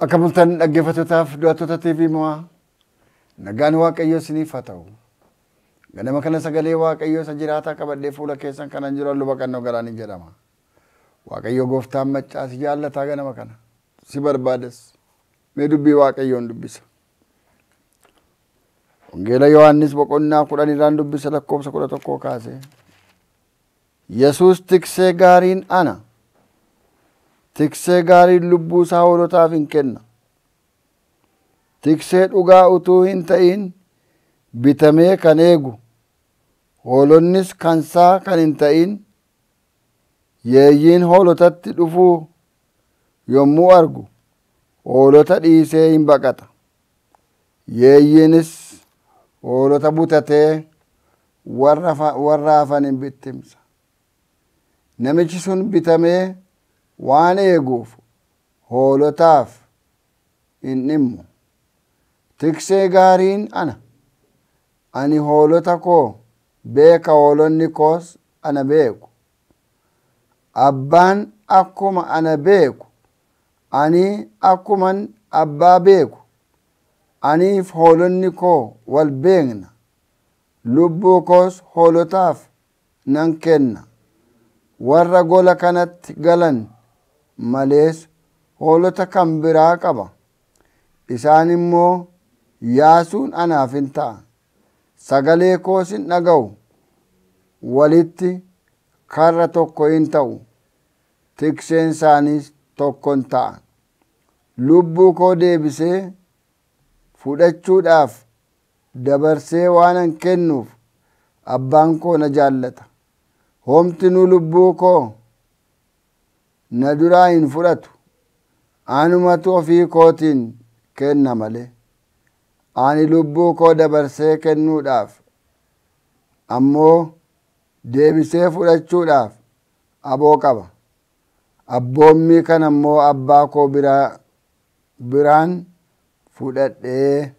Akka bultan dhaggeeffattootaaf du'attoota TV mo'aa nagaan waaqayyo isiniif haa ta'u. Ganama kana sagalee waaqayyo isa jiraataa qabadhee fuula keessan kanan jiru luba qannoo galaanii jedhama. Waaqayyo gooftaan maccaa si jaallataa ganama kana si barbaadas mee dubbii waaqayyoon dubbisa. Wangeela Yohaannis boqonnaa kudhan irraan dubbisa lakkoofsa kudha tokkoo kaase. Yesuus tiksee gaariin ana. Tiksee gaariin lubbuu isaa hoolotaaf hin kenna. Tiksee dhugaa utuu hin ta'in bitamee kan eegu hoolonnis kansaa kan hin ta'in yeeyyiin hoolotatti dhufuu yommuu argu hoolota dhiisee hin baqata. Yeeyyiinis hoolota butatee warra hafan hin bittimsa. Namichi sun bitamee waan eeguuf hoolotaaf hin dhimmu. Tiksee gaariin ana. Ani hoolota koo beeka hoolonni koos ana beeku. Abbaan akkuma ana beeku ani akkuman abbaa beeku. Aniif hoolonni koo wal beekna. Lubbuu koos hoolotaaf nan kenna. Warra gola kanatti galan malees hoolota kan biraa qaba. Isaan immoo yaasuun anaaf hin ta'a. Sagalee koos hin dhaga'u. Walitti karra tokko hin ta'u. Tikseen isaaniis tokko hin ta'a. Lubbuu koo deebisee fudhachuudhaaf dabarsee waanan kennuuf abbaan koo na jaallata. Homtinuu lubbuu koo na duraa hin fudhatu. Anumatu ofii kootiin kenna malee. Ani lubbuu koo dabarsee kennuudhaaf ammoo deebisee fudhachuudhaaf aboo qaba. Abboommii kana ammoo abbaa koo biraan fudhadhee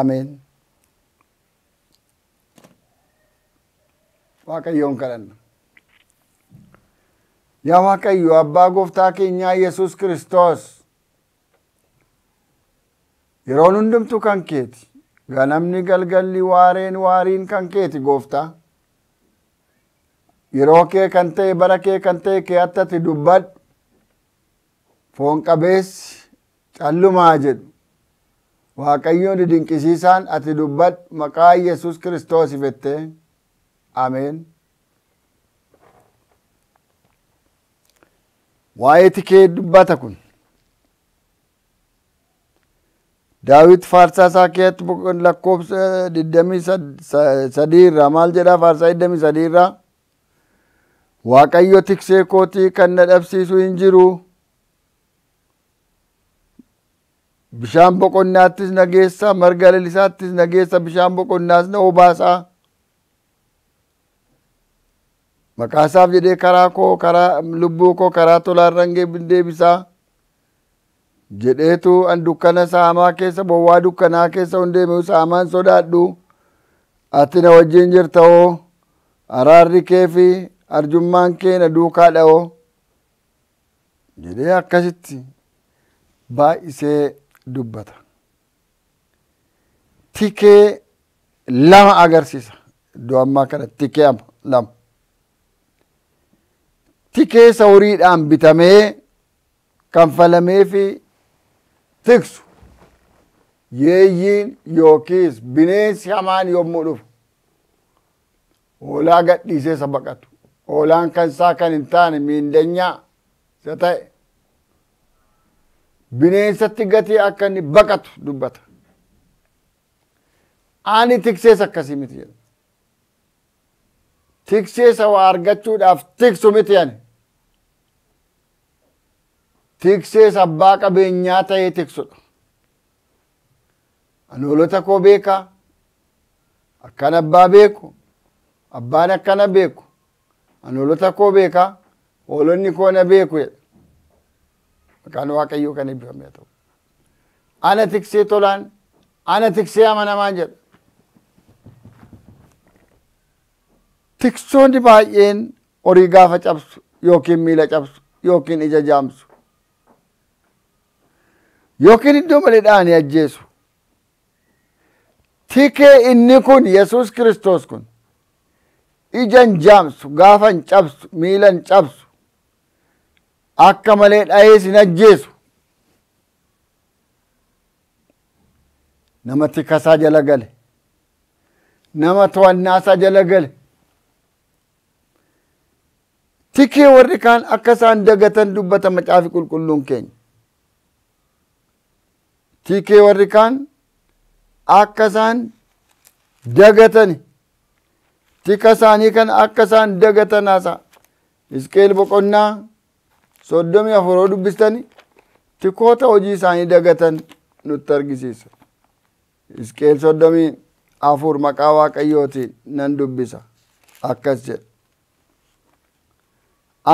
ameen. Waaqayyoon kadhanna. Yaa Waaqayyo abbaa gooftaa keenyaa Yesuus Kiristoos yeroon hundumtu kan keeti. Ganamni galgalli waareen waariin kan keeti gooftaa. Yeroo kee kan ta'e bara kee kan ta'e kee attati dubbadhu. Foon qabeessi callumaa jedhu. Waaqayyoon dinqisiisaan ati dubbadhu maqaa Yesuus Kiristoos ifettee. Ameen. Waa'ee tikee dubbata kun. Daawit faarsaa isaa keessatti lakkoofsa digdamii sadii irraa maal jedhaa faarsaa digdamii sadii irraa Waaqayyo tiksee kootii kan na dhabsiisu hin jiru. Bishaan boqonnaattis na geessa marga lalisaattis na geessa bishaan boqonnaas na obaasaa. Maqaasaaf jedhee karaa koo karaa lubbuu koo karaa tolaarran deebisaa. jedheetu an dukkana saamaa keessa bowwaa dukkanaa keessa hundeemu saamaan sodaadhu ati na wajjin jirta oo araarri kee fi arjummaan kee na duukaa dha'oo jedhee akkasitti baay'isee dubbata. Tikee lama agarsiisa iddoo ammaa kana tikee lama. Tikee horiidhaan bitamee kanfalamee fi tiksu yeeyyiin yookiis bineensi hamaan yommuu dhufu hoolaa gadhiisee isa baqatu hoolaan kan isaa kan hin taane miindanyaa isa ta'e bineensatti gatii akka inni baqatu dubbata. Ani tiksees akkasii miti jedha. Tikseesa waa argachuudhaaf tiksu miti ani. tiksees abbaa qabeenyaa ta'ee tiksudha. Ani hoolota koo beekaa akkan abbaa beeku abbaan akkana beeku ani hoolota koo beekaa hoolonni koo na beeku jedha. Maqaan waaqayyoo kan eebbifame haa ta'u. ana tiksee tolaan ana tiksee amanamaan jedha. Tiksoonni baay'een horii gaafa cabsu yookiin miila cabsu yookiin ija jaamsu yookiin iddoo malee dha'anii ajjeesu. Tikee inni kun Yesuus Kiristoos kun ijan jaamsu gaafan cabsu miilan cabsu akka malee dha'ees hin ajjeesu. Nama tikasaa jala gale nama to'annaasaa jala gale tikee warri kaan akka isaan dagatan dubbata macaafi qulqulluun keenya. Tikee warri kaan akka isaan dagatani tika isaanii kana akka isaan dagatan haasa Hisqeel boqonnaa soddomii afuroo dubbistani tikoota hojii isaanii dagatan nutti argisiisa. Hisqeel soddomii afur maqaa waaqayyootiin nan dubbisa akkas jedha.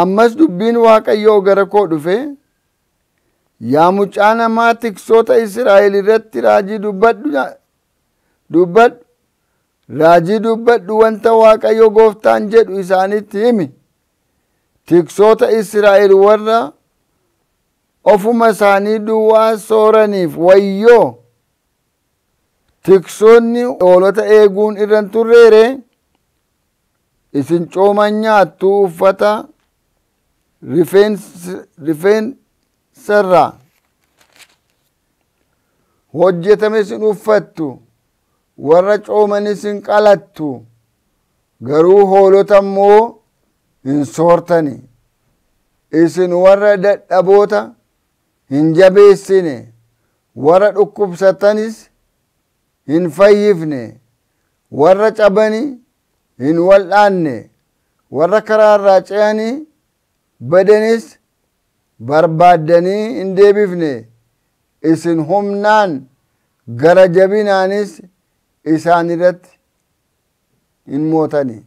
Ammas dubbiin waaqayyoo gara koo dhufee yaa mucaa namaa tiksoota Israa'el irratti raajii dubbadhu dubbadhu raajii dubbadhu wanta waaqayyo gooftaan jedhu isaanitti himi tiksoota Israa'el warra ofuma isaanii duwwaa sooraniif wayyoo? Tiksoonni hoolota eeguun irran turreere isin cooma nyaattuu uffata rifeensarraa hojjetame isin uffattu warra cooman isin qalattu garuu hoolota immoo hin soortani. Isin warra dadhaboota hin jabeessine warra dhukkubsatanis hin fayyifne warra cabani hin wal'aanne warra karaarraa ce'anii badanis barbaaddanii hin deebifne. Isin humnaan gara jabinaanis isaan irratti hin mootani.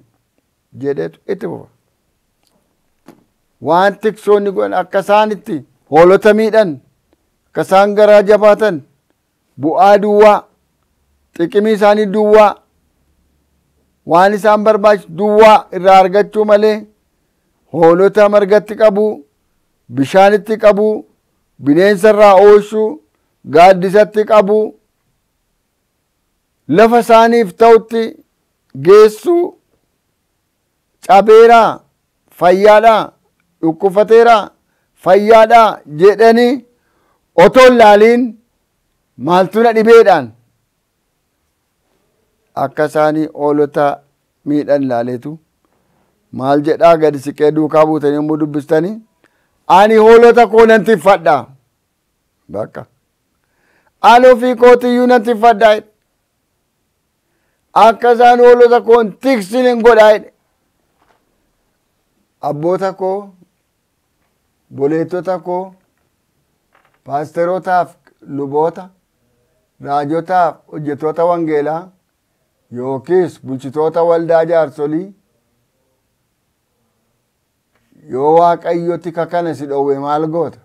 Jedhetu itti fufa. Waan tiksoonni godhan akka isaanitti hoolota miidhan akka isaan garaa jabaatan bu'aa duwwaa xiqimii isaanii duwwaa waan isaan barbaachisu duwwaa irraa argachuu malee hoolota margatti qabu bishaanitti qabu bineensa irraa oolchuu gaaddisatti qabu lafa isaaniif ta'utti geessuu cabeeraa fayyaadhaa dhukkufateeraa fayyaadhaa jedhanii otoo hin laaliin maaltu na dhibeedhaan? Akka isaanii hoolota miidhan laaleetu maal jedhaa? Gadi siqee duukaa buutanii yommuu dubbistanii ani hoolota koo nan tiffadha. Bakka. Ani ofii kootiyyuu nan tiffadha. Akka isaan hoolota koo hin tiksine godhaa. Jedhe abboota koo boleettota koo paasterotaaf luboota raajotaaf hojjetoota wangeelaa yookiis bulchitoota waldaa jaarsolii yoo waaqayyotti kakana si dhowwe maal goota?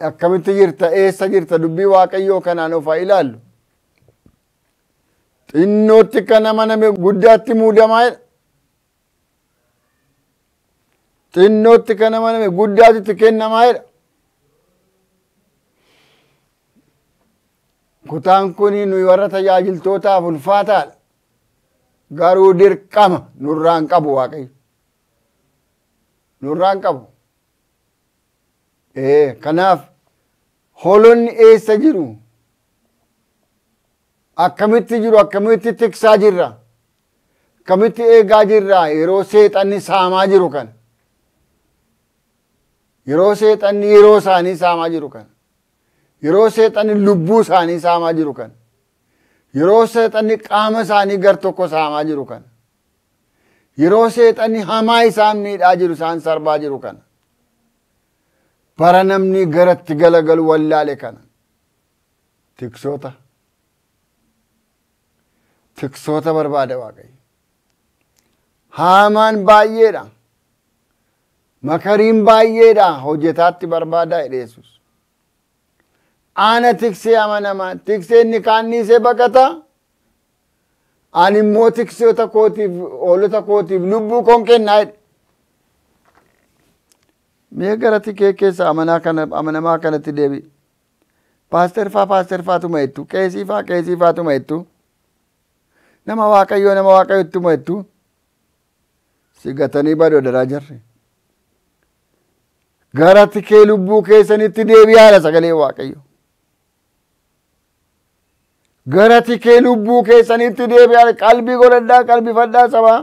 Akkamitti jirta eessa jirta? Dubbii waaqayyoo kanaan of haa ilaallu? Xinnootti kana maname guddaatti muudamaa xinnootti kana maname guddaatitti kennamaa jedha kutaan kuni nuyi warra tajaajiltootaaf ulfaataadha garuu dirqama nurraan qabu waaqayyo nurraan qabu kanaaf hoolonni eessa jiru akkamitti jiru akkamitti tiksaa jirra akkamitti eegaa jirra yeroo seexanni saamaa jiru kan yeroo seexanni yeroo isaanii saamaa jiru kan yeroo seexanni lubbuu isaanii saamaa jiru kan yeroo seexanni qaama isaanii gar tokko saamaa jiru kan yeroo seexanni hamaa isaan miidhaa jiru isaan sarbaa jiru kana bara namni garatti galagalu wallaale kana tiksoota tiksoota barbaada waaqayyo haamaan baay'eedha makariin baay'eedha hojjetaatti barbaadaa jedhe Yesuus. Ana tiksee amanamaa tiksee inni kaan dhiisee baqata. Ani immoo tiksoota kootiif hoolota kootiif lubbuu koon kennaa jedhe. Mee gara tikee keessa amanaa kana amanamaa kanatti deebi. Paasterfaa paasterfaatuma jettu qeesiifaa qeesiifaatuma jettu. Nama waaqayyoo nama waaqayyottuma jettu. Si gatanii badoodaraa jirre. Gara tikee lubbuu keessanitti deebi'aadha sagalee waaqayyo. Gara tikee lubbuu keessanitti deebi'aadha qalbii godhadhaa qalbifadhaa sabaa.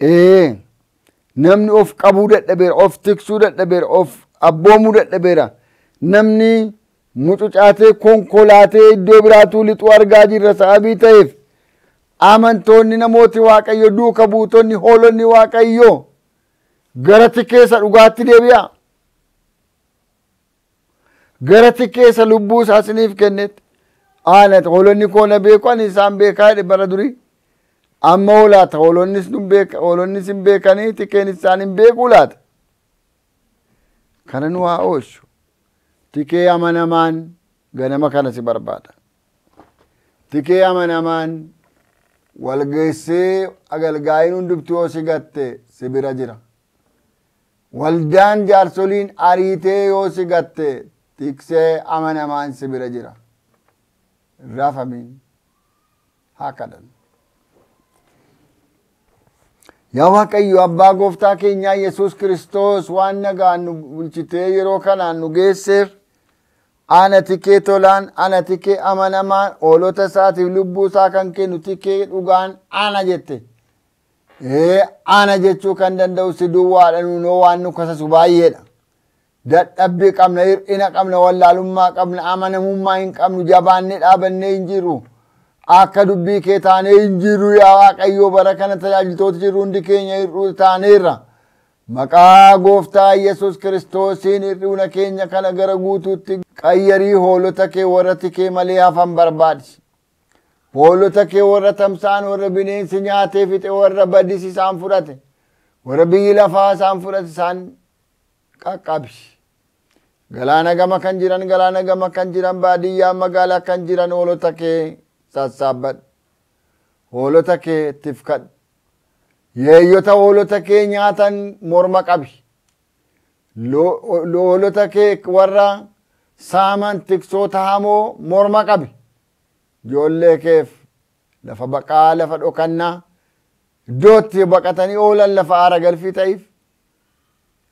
Ee namni of qabuu dadhabeera of tiksuu dadhabeera of abboomuu dadhabeera namni mucucaatee konkolaatee iddoo biraatuu lixuu argaa jirra sababii ta'eef amantoonni namooti waaqayyo duuka buutonni hoolonni waaqayyo gara tikeessa dhugaatti deebi'a. Gara tikeessa lubbuu isaa isiniif kennetti. Aanat hoolonni koo na beeku ani isaan beekaa jedhe bara durii. Amma nu beeka hoolonnis hin beekanii tikeen isaan hin beeku laata. Kana nu haa oolchu. Tikee amanamaan ganama kana si barbaada. Tikee amanamaan walgeessee agalgaayin hundumti yoo si gatte si bira jira. Waldaan jaarsoliin ariitee yoo si gatte tiksee amanamaan si bira jira. Rafamiin haa kadhannu. Yaa Waaqayyo abbaa gooftaa keenyaa Yesuus Kiristoos waan nagaan nu bulchitee yeroo kanaan nu geesseef ana tikee tolaan ana tikee amanamaan hoolota isaatiif lubbuu isaa kan kennu tikee dhugaan ana jette. Ana jechuu kan danda'u si duwwaadha nunoo waan nu kasasu baay'eedha. Dadhabbii qabna, hir'ina qabna, wallaalummaa qabna, amanamummaa hin qabnu, jabaannee dhaabannee hin jirru. Akka dubbii kee taanee hin jirru yaa Waaqayyoo bara kana tajaajiltoota jirru hundi keenya hir'uu taaneerra. Maqaa gooftaa Yesuus Kiristoosiin hir'uuna keenya kana gara guutuutti qayyarii hoolota kee warra tikee malee hafan barbaadi. Hoolota kee warra tamsaan warra bineensi nyaatee fixe warra badis isaan fudhate. Warra biyyi lafaa isaan fudhate isaan qaqqabi. Galaana gama kan jiran galaana gama kan jiran baadiyyaa magaalaa kan jiran hoolota kee sassaabbadhu. Hoolota kee tifkadhu. Yeeyyota hoolota kee nyaatan morma qabi. Hoolota kee warra saaman tiksoota hamoo morma qabi. Ijoollee keef lafa baqaa lafa dhokannaa iddootti baqatanii oolan lafa aara galfii ta'eef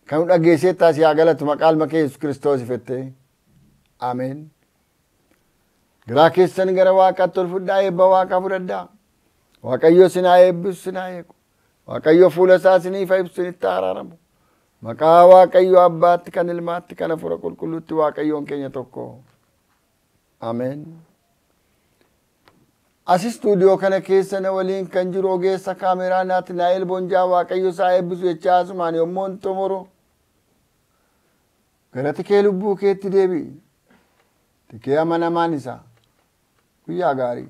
kan dhageessee taas yaa galatu maqaa ilma kee Yesuus Kiristoos ifettee. Ameen. Garaa keessan gara waaqaatti ol fudhaa eebba waaqaa fudhadhaa. Waaqayyo sinaa eebbisu sinaa eegu. Waaqayyo fuula isaa isiniif ibsu isinitti araaramu. Maqaa Waaqayyo abbaatti kan ilmaatti kan hafuura qulqulluutti Waaqayyoon keenya tokko. Ameen. As istuudiyoo kana keessa na waliin kan jiru ogeessa kaameraa Naatinaa'el Bonjaa Waaqayyo isaa eebbisu jechaa asumaan yommuu hin xumuru. Gara tikee lubbuu keetti deebi'i. Tikee amanamaan isaa. Guyyaa gaarii.